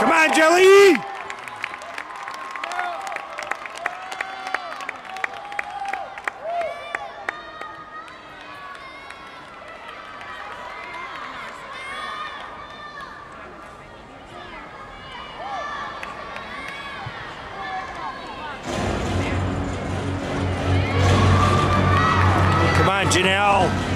Come on, Jelly! Come on, Janelle.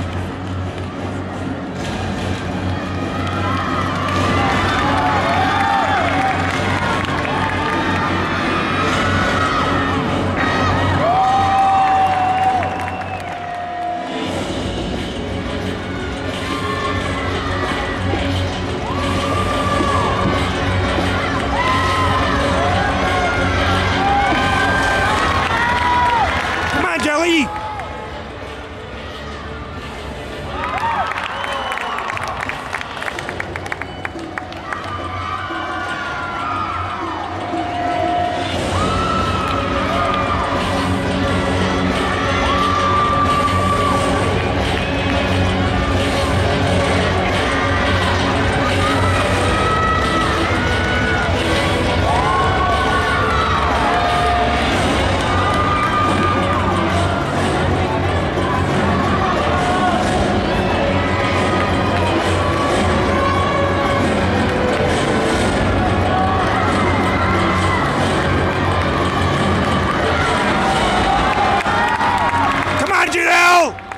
Reginald!